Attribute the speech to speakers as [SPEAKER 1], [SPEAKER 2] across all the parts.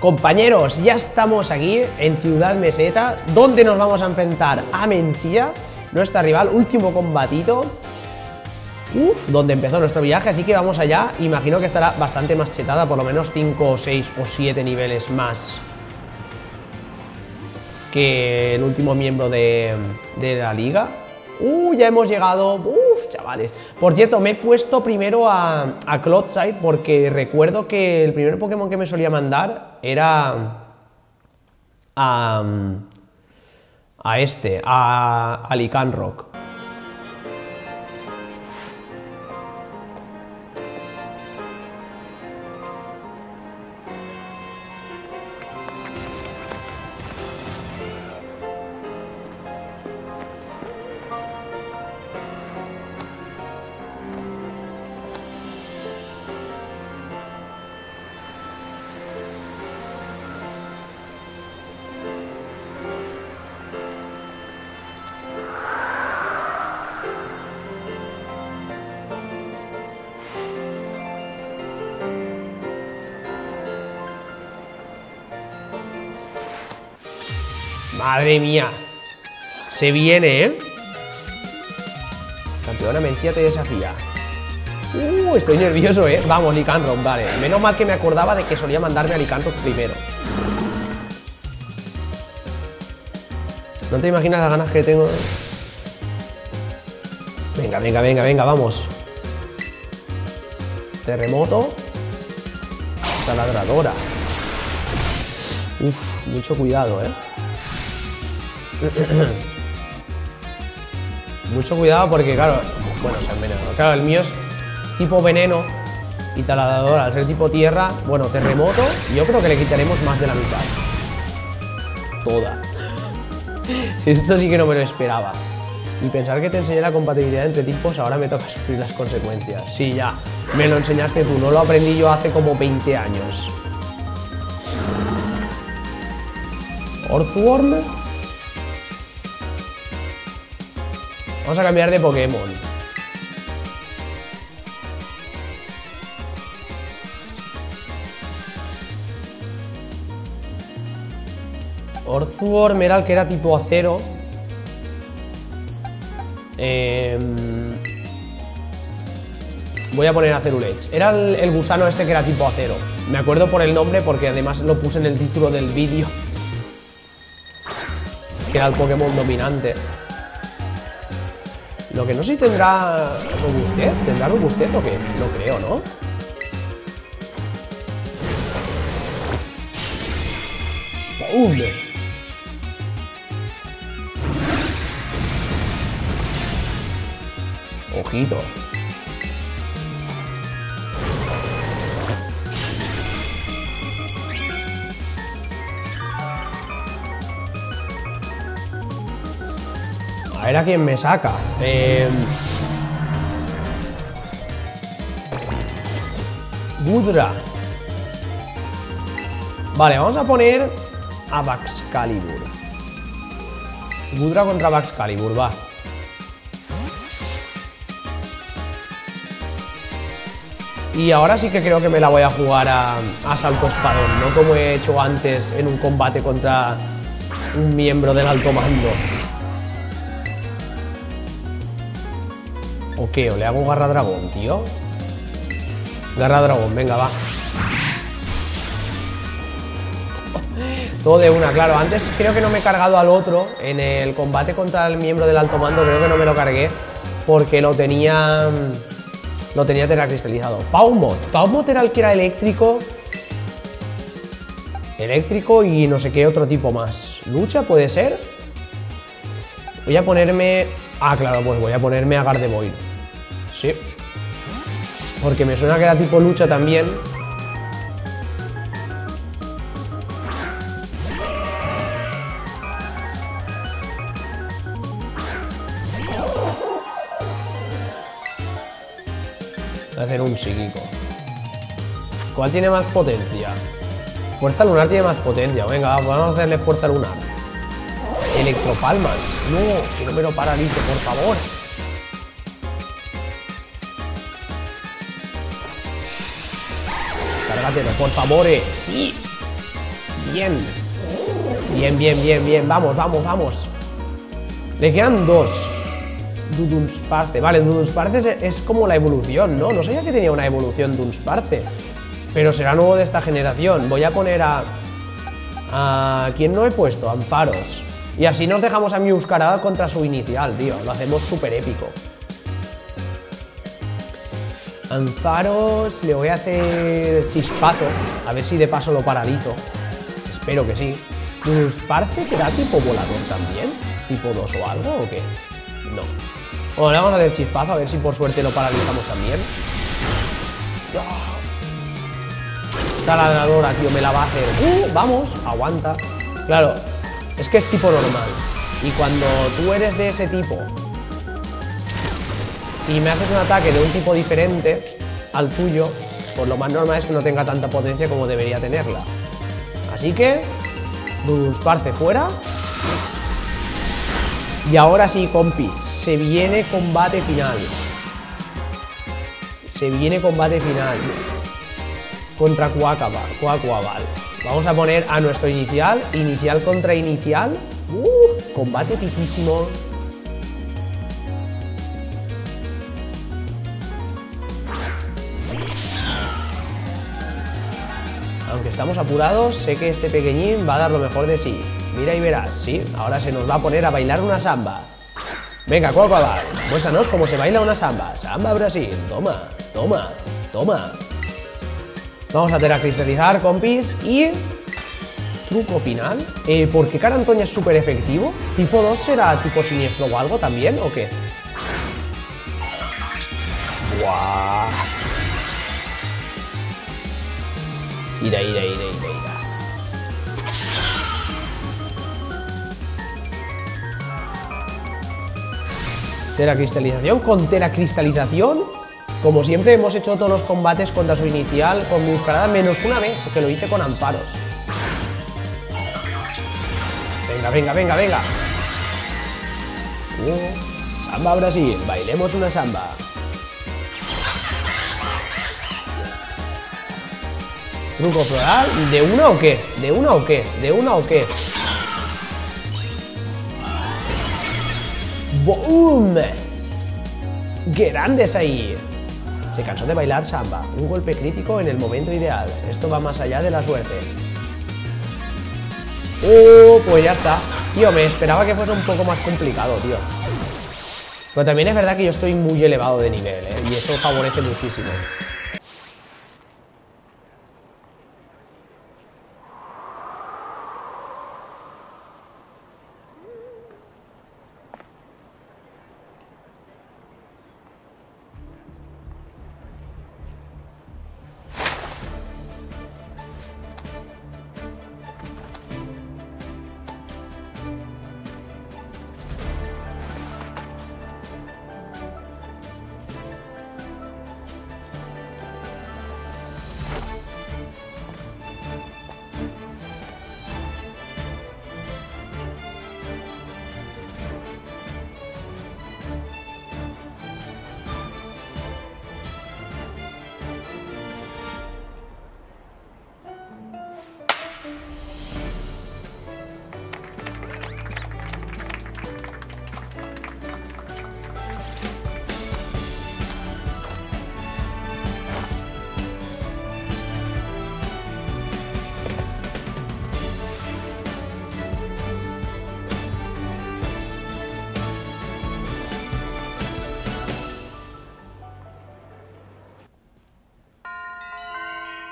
[SPEAKER 1] Compañeros, ya estamos aquí en Ciudad Meseta, donde nos vamos a enfrentar a Mencía, nuestra rival, último combatito. Uf, donde empezó nuestro viaje, así que vamos allá. Imagino que estará bastante más chetada, por lo menos 5, 6 o 7 niveles más que el último miembro de, de la liga. Uh, ya hemos llegado. Uf, chavales. Por cierto, me he puesto primero a, a Clodside porque recuerdo que el primer Pokémon que me solía mandar era. A. A este, a, a Lycanroc. Madre mía. Se viene, ¿eh? Campeona Mencía te desafía. Uh, estoy nervioso, ¿eh? Vamos, Lycanroc, vale. Menos mal que me acordaba de que solía mandarme a Lycanroc primero. No te imaginas las ganas que tengo. Venga, venga, venga, venga, vamos. Terremoto. Taladradora. Uf, mucho cuidado, ¿eh? Mucho cuidado porque, claro, bueno, se envenenado. Claro, el mío es tipo veneno y taladrador. Al ser tipo tierra, bueno, terremoto, yo creo que le quitaremos más de la mitad. Toda. Esto sí que no me lo esperaba. Y pensar que te enseñé la compatibilidad entre tipos, ahora me toca sufrir las consecuencias. Sí, ya, me lo enseñaste tú, no lo aprendí yo hace como 20 años. Orthworm Vamos a cambiar de Pokémon. Orthworm era el que era tipo acero. Em, voy a poner Acerulech. Era el, el gusano este que era tipo acero. Me acuerdo por el nombre porque además lo puse en el título del vídeo. Que era el Pokémon dominante. Lo que no sé si tendrá robustez. ¿Tendrá robustez o qué? No creo, ¿no? ¡Pum! Ojito. A ver a quién me saca. Eh... Gudra. Vale, vamos a poner a Baxcalibur. Gudra contra Baxcalibur, va. Y ahora sí que creo que me la voy a jugar a, a salto espadón, no como he hecho antes en un combate contra un miembro del alto mando. ¿O qué? ¿O le hago garra dragón, tío? Garra dragón, venga, va. Todo de una, claro. Antes creo que no me he cargado al otro. En el combate contra el miembro del alto mando creo que no me lo cargué. Porque lo tenía... Lo tenía teracristalizado. Paumot. Paumot era el que era eléctrico. Eléctrico y no sé qué otro tipo más. ¿Lucha puede ser? Voy a ponerme... Ah, claro, pues voy a ponerme a Gardevoir. Sí. Porque me suena que era tipo lucha también. Voy a hacer un psíquico. ¿Cuál tiene más potencia? Fuerza lunar tiene más potencia. Venga, vamos a hacerle fuerza lunar. Electropalmas. No, que no me lo paralice, por favor. Por favor. eh. Sí. Bien. Bien, bien, bien, bien. Vamos, vamos, vamos. Le quedan dos. Dudunsparce. Vale, Dudunsparce es, como la evolución, ¿no? No sabía que tenía una evolución Dudunsparce. Pero será nuevo de esta generación. Voy a poner a... ¿A quién no he puesto? A Ampharos. Y así nos dejamos a Miuscarada contra su inicial, tío. Lo hacemos súper épico. Ampharos, le voy a hacer chispazo. A ver si de paso lo paralizo. Espero que sí. ¿Parce será tipo volador también? ¿Tipo 2 o algo o qué? No. Bueno, le vamos a hacer chispazo a ver si por suerte lo paralizamos también. Taladradora, tío, me la va a hacer. ¡Uh! Vamos, aguanta. Claro, es que es tipo normal. Y cuando tú eres de ese tipo y me haces un ataque de un tipo diferente al tuyo, pues lo más normal es que no tenga tanta potencia como debería tenerla. Así que, Dulsparce fuera. Y ahora sí, compis, se viene combate final. Se viene combate final. Contra Cuacaba, Cuacuabal. Vamos a poner a nuestro inicial, inicial contra inicial. Uh, combate piquísimo. Aunque estamos apurados, sé que este pequeñín va a dar lo mejor de sí. Mira y verás, sí, ahora se nos va a poner a bailar una samba. Venga, Cuacuabal, muéstranos cómo se baila una samba. Samba Brasil, toma, toma, toma. Vamos a teracristalizar, compis, y... Truco final. Eh, ¿Por qué cara Antonia es súper efectivo? ¿Tipo 2 será tipo siniestro o algo también, o qué? ¡Buah! Ira, ira, ira, ira, ira. Teracristalización con teracristalización. Como siempre hemos hecho todos los combates contra su inicial con Muscarada, menos una vez, que lo hice con Amparos. Venga, venga, venga, venga. Uh, samba Brasil, bailemos una samba. Truco floral, ¿de una o qué? ¿De una o qué? ¿De una o qué? ¡Boom! ¡Grandes ahí! Se cansó de bailar samba. Un golpe crítico en el momento ideal. Esto va más allá de la suerte. ¡Uh! Pues ya está. Tío, me esperaba que fuese un poco más complicado, tío. Pero también es verdad que yo estoy muy elevado de nivel, ¿eh? Y eso favorece muchísimo.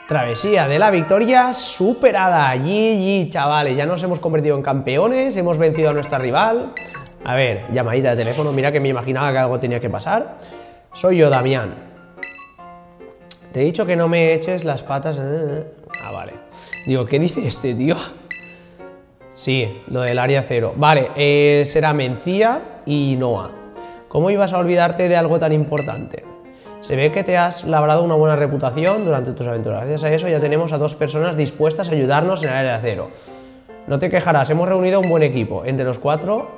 [SPEAKER 1] Travesía de la victoria superada. GG, chavales. Ya nos hemos convertido en campeones. Hemos vencido a nuestra rival. A ver, llamadita de teléfono. Mira que me imaginaba que algo tenía que pasar. Soy yo, Damián. Te he dicho que no me eches las patas. Ah, vale. Digo, ¿qué dice este tío? Sí, lo del área cero. Vale, eh, será Mencía y Noah. ¿Cómo ibas a olvidarte de algo tan importante? Se ve que te has labrado una buena reputación durante tus aventuras. Gracias a eso ya tenemos a dos personas dispuestas a ayudarnos en el área de. No te quejarás, hemos reunido un buen equipo. Entre los cuatro,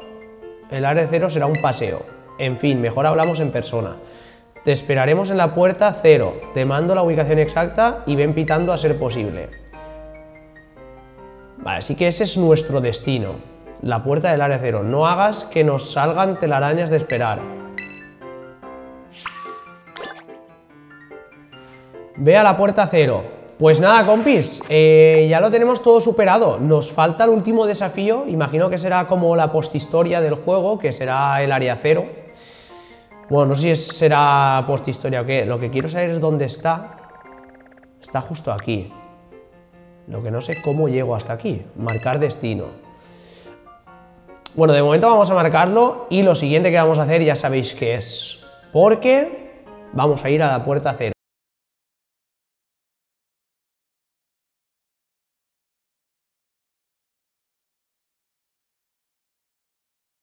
[SPEAKER 1] el área de cero será un paseo. En fin, mejor hablamos en persona. Te esperaremos en la puerta cero. Te mando la ubicación exacta y ven pitando a ser posible. Vale, así que ese es nuestro destino. La puerta del área cero. No hagas que nos salgan telarañas de esperar. Ve a la puerta cero. Pues nada, compis, eh, ya lo tenemos todo superado. Nos falta el último desafío. Imagino que será como la posthistoria del juego, que será el área cero. Bueno, no sé si será posthistoria o qué. Lo que quiero saber es dónde está. Está justo aquí. Lo que no sé cómo llego hasta aquí. Marcar destino. Bueno, de momento vamos a marcarlo y lo siguiente que vamos a hacer ya sabéis qué es. Porque vamos a ir a la puerta cero.